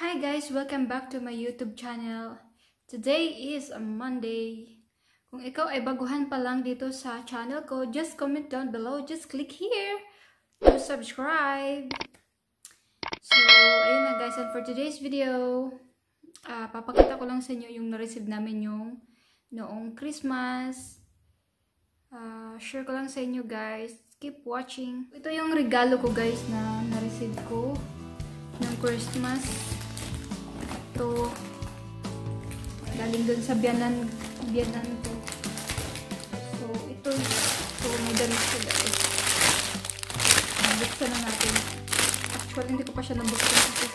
Hi guys, welcome back to my YouTube channel. Today is a Monday. Kung ikaw ay baguhan pa lang dito sa channel ko, just comment down below. Just click here to subscribe. So, ayun na guys. And for today's video, ah, papakita ko lang sa inyo yung na-receive namin yung noong Christmas. Ah, share ko lang sa inyo guys. Keep watching. Ito yung regalo ko guys na na-receive ko ng Christmas. Ito, galing dun sa biyanan, biyanan ko. So, ito, so may damit ko guys. Nabuksan na natin. Actually, hindi ko pa siya nabuksan kasi.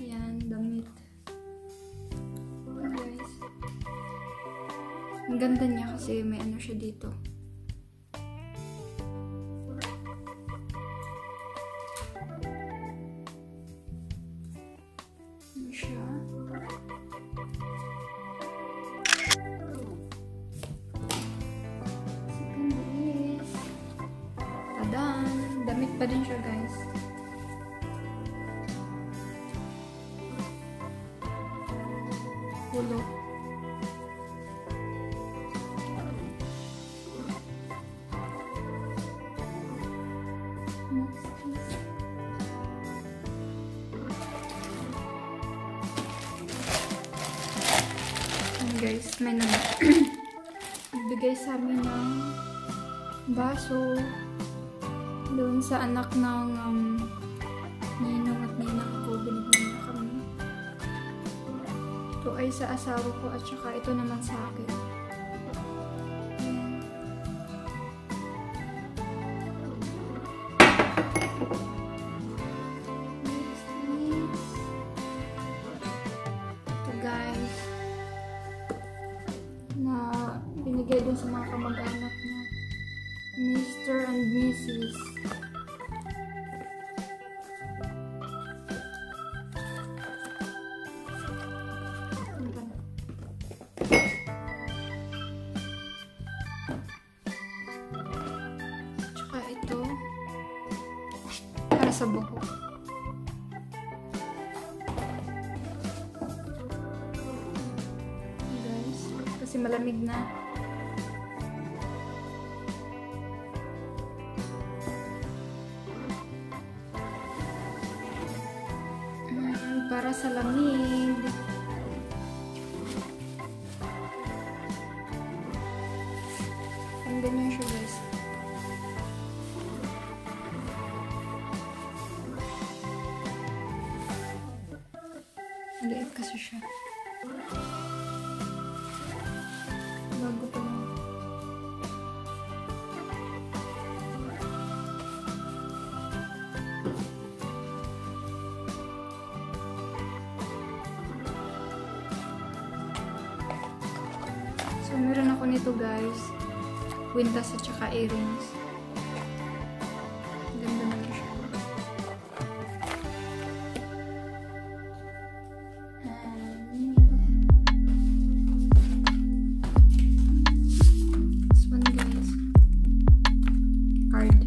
Yan, damit. Ayan, guys. Ang ganda niya kasi may ano siya dito. Pa din siya, guys. Pulo. Next guys, may nag nagbigay sa amin ng baso doon sa anak ng um, ninong at ninang ko. Binigyan niya kami. Ito ay sa asawa ko at saka ito naman sa akin. Tsaka ito para sa buhok. guys kasi malamig na para sa lamig meron ako nito guys. Wintas at saka earrings. Ganda na siya. This one, guys. Card.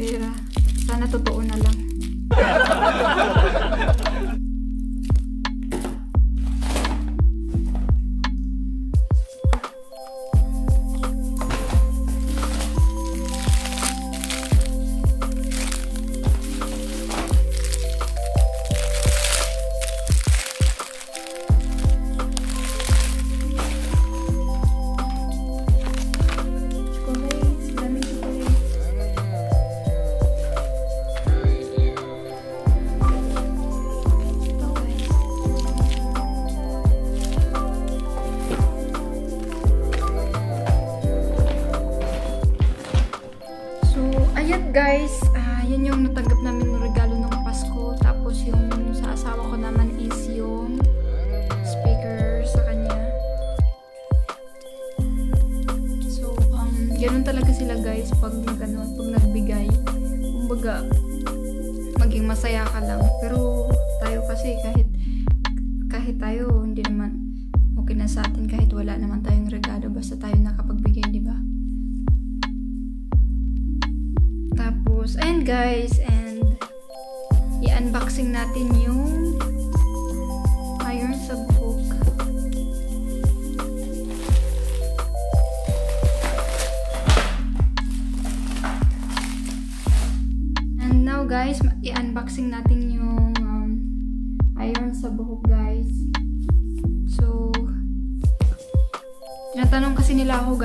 Pera. Sana totoo na lang. ganun talaga sila guys pag ano, pag nagbigay. Kumbaga, maging masaya ka lang. Pero tayo kasi kahit kahit tayo hindi naman okay na sa atin kahit wala naman tayong regalo basta tayo nakapagbigay, di ba? Tapos, and guys, and i-unboxing natin yung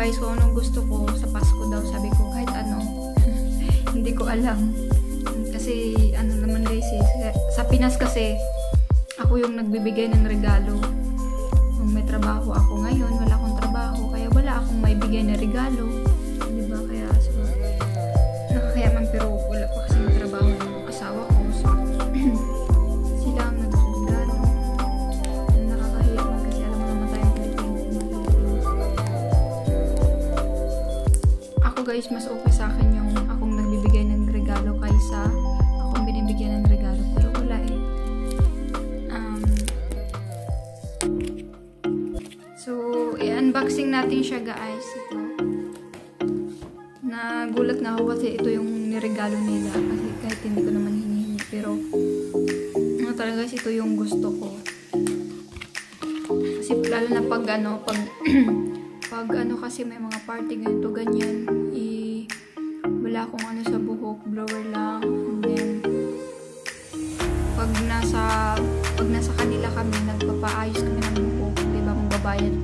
guys kung anong gusto ko sa Pasko daw. Sabi ko kahit ano. Hindi ko alam. Kasi ano naman guys eh, sa Pinas kasi ako yung nagbibigay ng regalo. Nung may trabaho ako ngayon, wala akong trabaho, kaya wala akong maibigay na regalo. Guys, mas okay sa akin yung akong nagbibigay ng regalo kaysa akong binibigyan ng regalo. Pero wala eh. Um, so, i-unboxing natin siya guys. Ito. Nagulat na ako kasi ito yung niregalo nila. Kasi kahit hindi ko naman hinihingi. Pero, ano talaga guys, ito yung gusto ko. Kasi lalo na pag ano, pag pag ano kasi may mga party ganito ganyan, buhok, blower lang. And then pag nasa pag nasa kanila kami, nagpapaayos kami ng buhok, 'di ba, magbabayad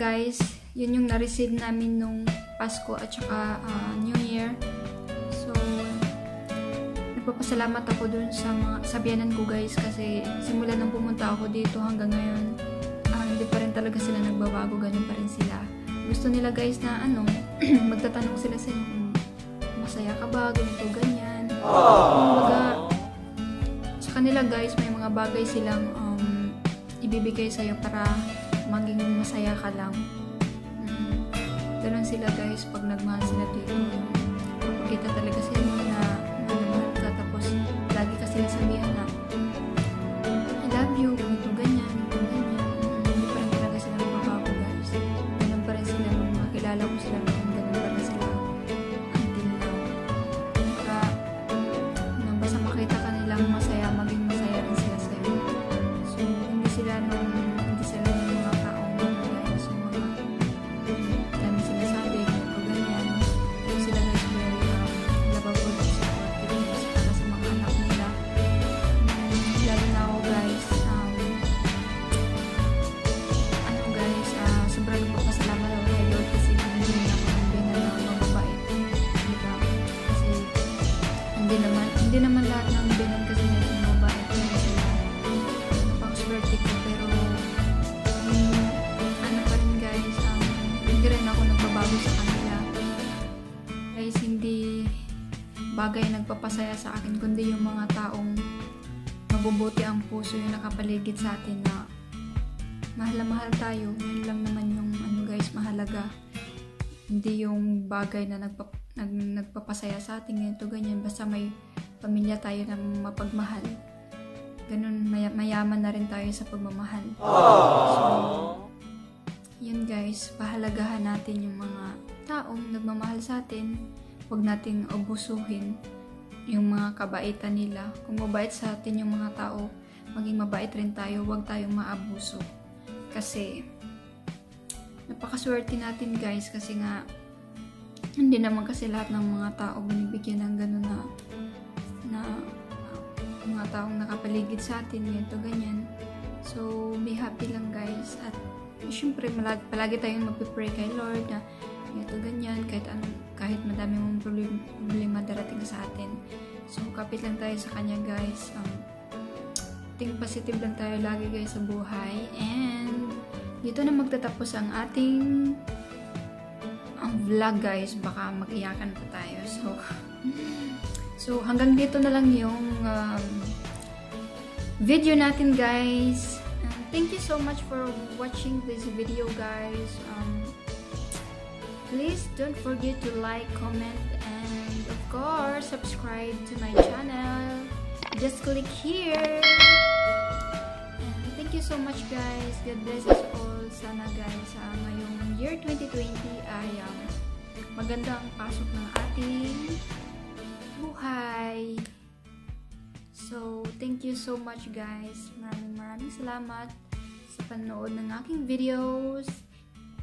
guys, yun yung na-receive namin nung Pasko at saka ah, New Year. So, nagpapasalamat ako dun sa mga sabianan ko guys kasi simula nung pumunta ako dito hanggang ngayon, ah, hindi pa rin talaga sila nagbabago, ganun pa rin sila. Gusto nila guys na ano, magtatanong sila sa inyo masaya ka ba, ganito, ganyan. Kumbaga, sa kanila guys, may mga bagay silang um, ibibigay sa'yo para maging masaya ka lang. Mm. Ganun sila guys pag nagmahal sila dito. Pakita talaga sila na nagmahal ka tapos lagi ka sila sabihan na I love you, hindi naman hindi naman lahat ng binan kasi mga babae pero sila napaka-swerte ko pero um, ano pa rin guys um, hindi rin ako nagbabago sa kanila. Guys hindi bagay nagpapasaya sa akin kundi yung mga taong mabubuti ang puso yung nakapaligid sa atin na mahal na mahal tayo. Yun lang naman yung ano guys mahalaga. Hindi yung bagay na nagpa, nag, nagpapasaya sa atin ganito ganyan. Basta may pamilya tayo na mapagmahal. Ganun maya, mayaman na rin tayo sa pagmamahal. So yun guys pahalagahan natin yung mga taong nagmamahal sa atin. Huwag nating abusuhin yung mga kabaitan nila. Kung mabait sa atin yung mga tao maging mabait rin tayo. Huwag tayong maabuso. Kasi napakaswerte natin guys kasi nga hindi naman kasi lahat ng mga tao binibigyan ng gano'n na na mga taong nakapaligid sa atin ganito ganyan. So be happy lang guys. At syempre malagi, palagi tayong magpipray kay Lord na ganito ganyan kahit anong kahit madami mong problema, problema darating sa atin. So kapit lang tayo sa kanya guys. Um, think positive lang tayo lagi guys sa buhay. And dito na magtatapos ang ating ang vlog guys. Baka mag-iyakan pa tayo. So so hanggang dito na lang yung um, video natin guys. And thank you so much for watching this video guys. Um, please don't forget to like comment and of course subscribe to my channel. Just click here so much guys. God bless us all. Sana guys sa ngayong year 2020 ay um, maganda ang pasok ng ating buhay. So, thank you so much guys. Maraming maraming salamat sa panood ng aking videos.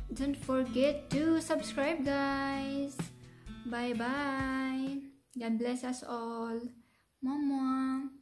Don't forget to subscribe guys. Bye-bye. God bless us all. Mama.